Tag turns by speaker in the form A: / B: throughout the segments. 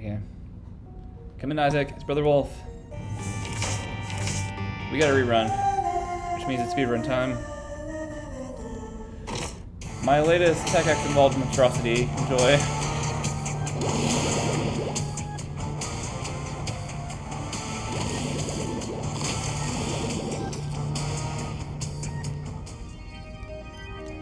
A: Okay. Come in, Isaac. It's Brother Wolf. We got a rerun, which means it's speedrun time. My latest tech X involved atrocity. Enjoy.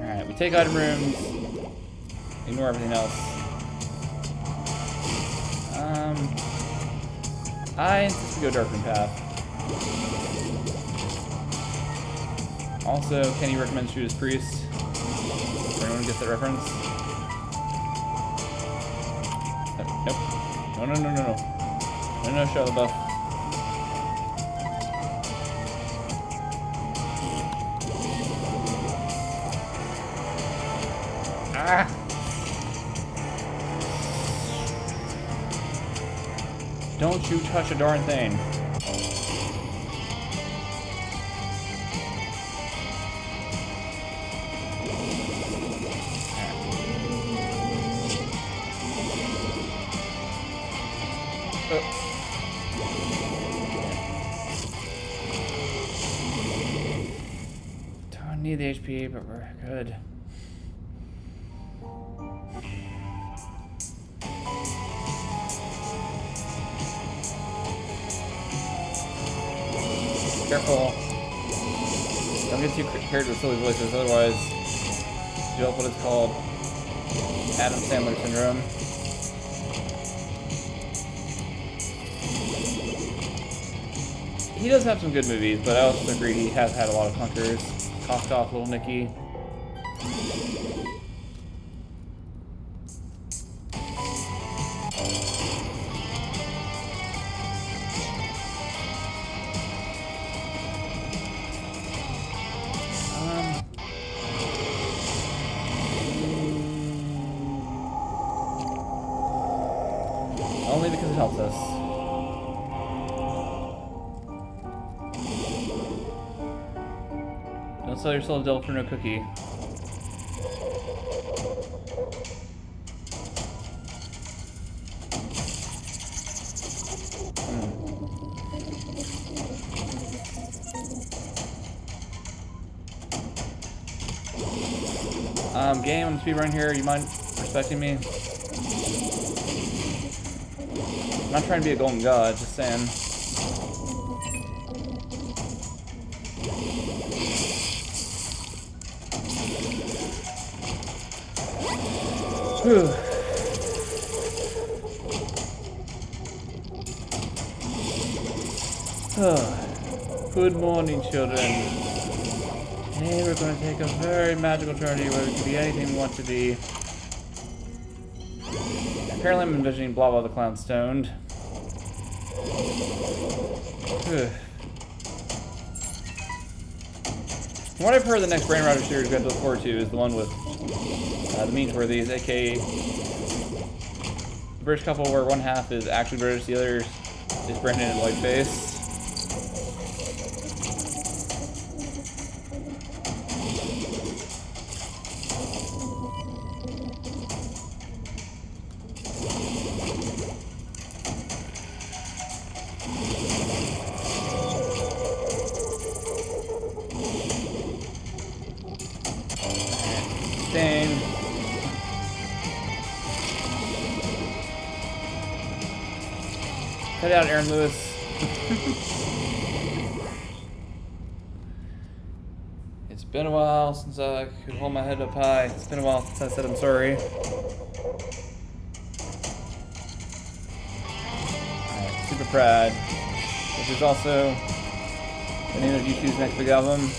A: Alright, we take item rooms, ignore everything else. Um, I insist we go dark path. Also, Kenny recommends shoot as priest. Anyone gets that reference. Nope. No, no, no, no, no. No, no, show the buff. Ah! Don't you touch a darn thing. Don't need the HP, but we're good. Careful. Don't get too carried with silly voices, otherwise you'll have what it's called Adam Sandler syndrome. He does have some good movies, but I also agree he has had a lot of clunkers. Coughed off Little Nicky. Sell yourself to devil for no cookie. Um, game, I'm speedrun here. You mind respecting me? I'm not trying to be a golden god, just saying. Whew. Oh. Ah, good morning, children. Today we're going to take a very magical journey where we can be anything we want to be. Apparently I'm envisioning Blah Blah the Clown stoned. Ugh. From what I've heard, the next Brain Rider series we have to look forward to is the one with uh, the Means Worthies, aka the British couple where one half is actually British, the other is Brendan and Whiteface. Staind. Cut out Aaron Lewis. it's been a while since I could hold my head up high. It's been a while since I said I'm sorry. Super Pride. Which is also the name of U2's next big album.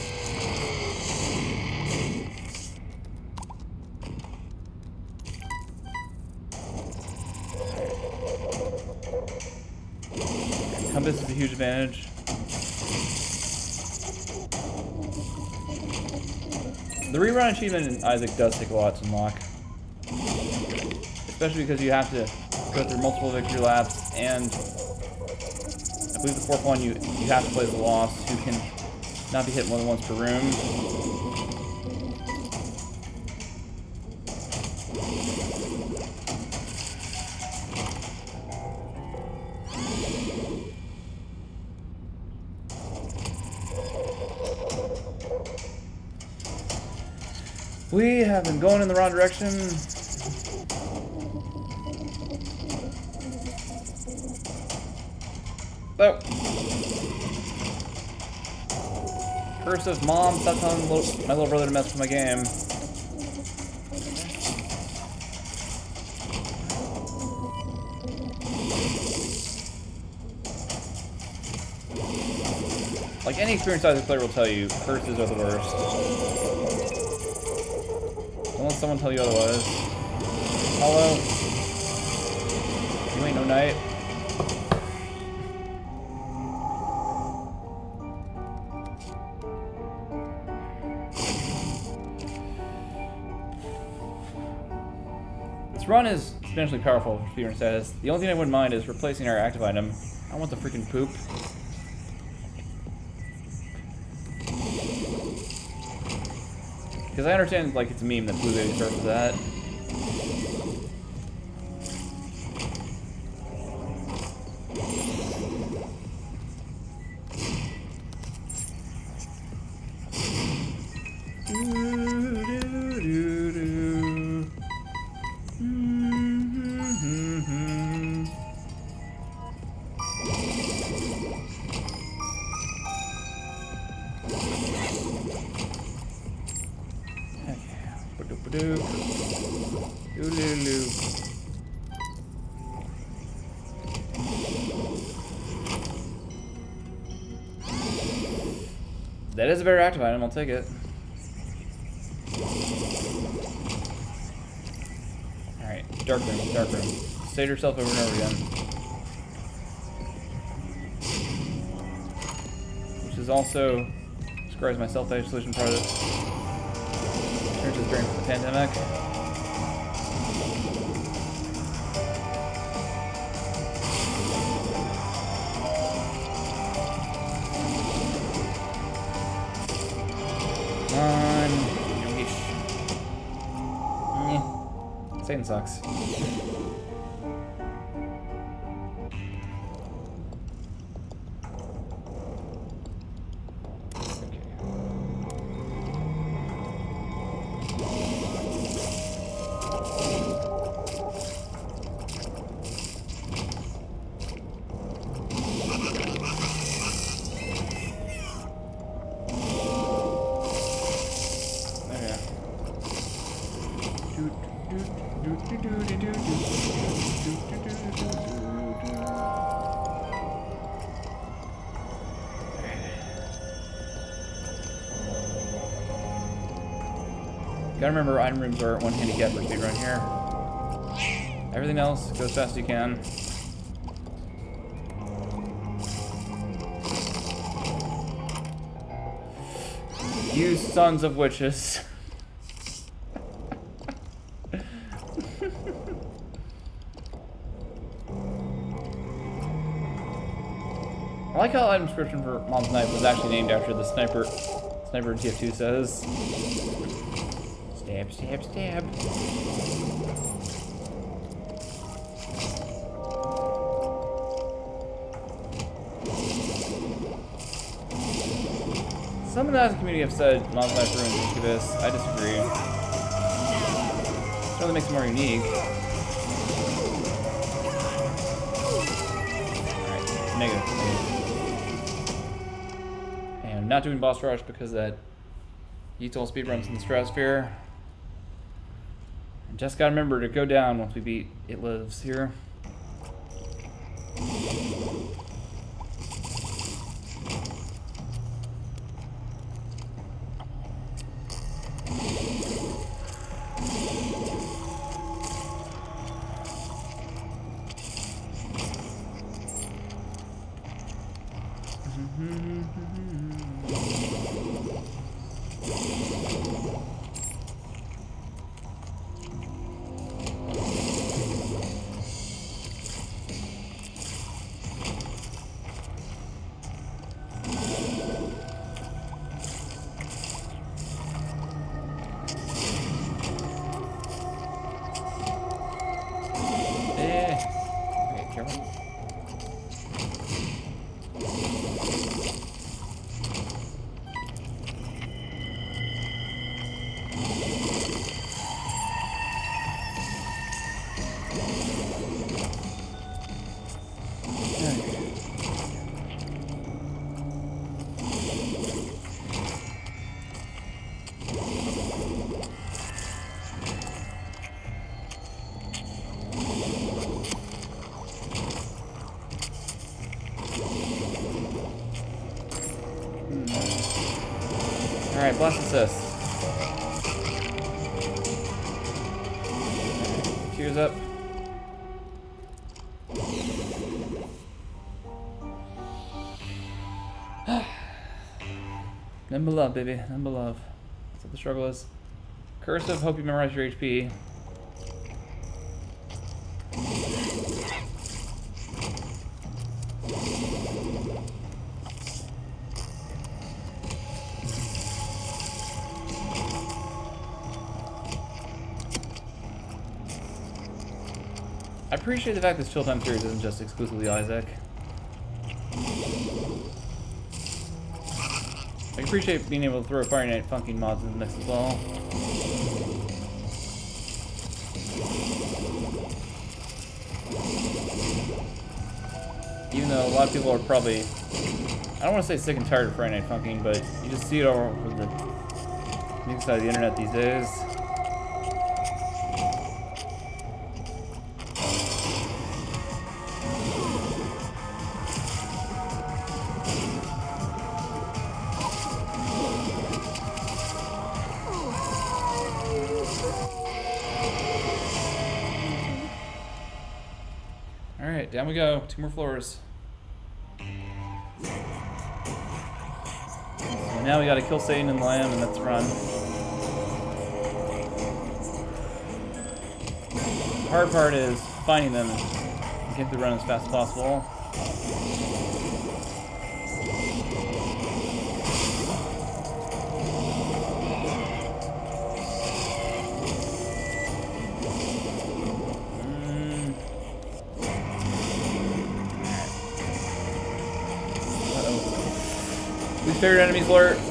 A: Compass is a huge advantage. The rerun achievement in Isaac does take a lot to unlock. Especially because you have to go through multiple victory laps and I believe the fourth one you you have to play the lost who can not be hit more than once per room. We have been going in the wrong direction. Oh. Curse of mom, stop telling my little brother to mess with my game. Like any experienced either player will tell you, curses are the worst. Someone tell you otherwise. Hello? You ain't no knight. This run is substantially powerful for speedrun status. The only thing I wouldn't mind is replacing our active item. I want the freaking poop. Because I understand, like, it's a meme that Blue Baby starts that. That is a very active item, I'll take it. Alright, dark room, dark room. State yourself over and over again. Which is also describes my self-isolation project. Experiences during the pandemic. Satan sucks. Gotta remember, item rooms are one handicap for speedrun here. Everything else, go as fast as you can. You sons of witches. like how the item description for Mom's Knife was actually named after the sniper sniper in TF2 says. Stab, stab, stab. Some of the community have said Mom's Knife ruins Incubus. I disagree. It really makes it more unique. Alright, negative. And not doing boss rush because that Ytol speedruns in the stratosphere. Just gotta remember to go down once we beat It Lives here. Blast assist. Tears up. Number love, baby. Number love. That's what the struggle is. Cursive, hope you memorize your HP. Appreciate the fact this Chill Time series isn't just exclusively Isaac. I appreciate being able to throw Friday Night Funkin' mods in the mix as well. Even though a lot of people are probably, I don't want to say sick and tired of Friday Night Funkin', but you just see it all over the music side of the internet these days. Down we go. Two more floors. So now we gotta kill Satan and the Lamb and let's run. The hard part is finding them and get the run as fast as possible. We enemies alert.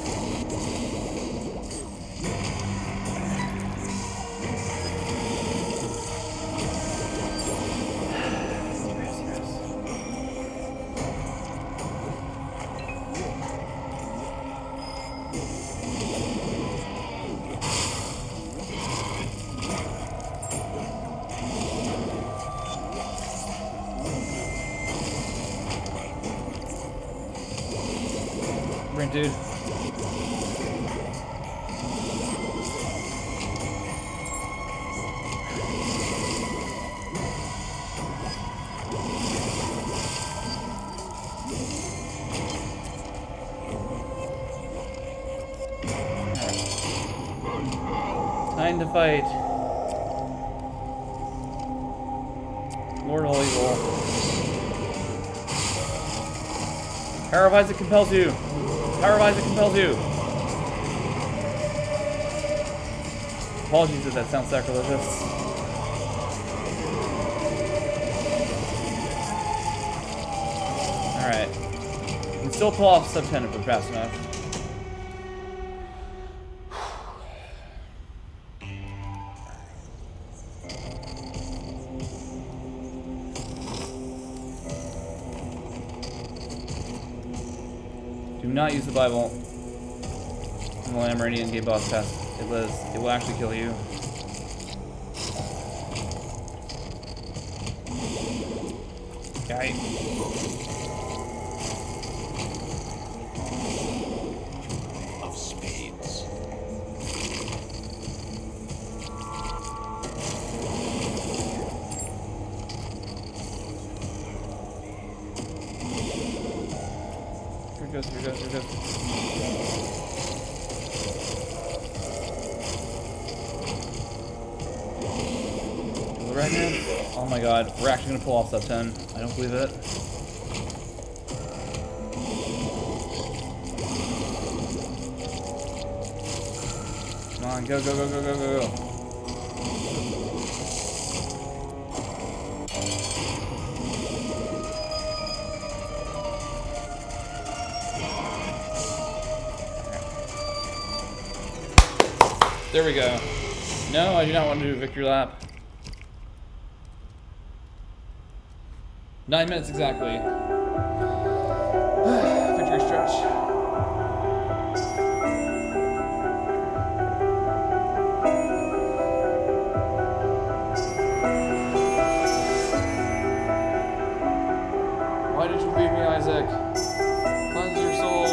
A: To fight. Lord Holy Evil. Power of Isaac compels you. Power of Isaac compels you. Apologies if that sounds sacrilegious. Alright. We can still pull off sub 10 if we're fast enough. Not use the Bible in the Lamb or any in-game boss test. It was it will actually kill you. Guy. My god, we're actually gonna pull off sub 10. I don't believe it. Come on, go, go, go, go, go, go, go. There we go. No, I do not want to do a victory lap. Nine minutes exactly. victory stretch. Why did you leave me, Isaac? Cleanse your soul.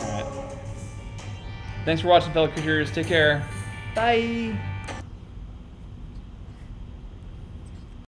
A: Alright. Thanks for watching, fellow creatures. Take care. Bye.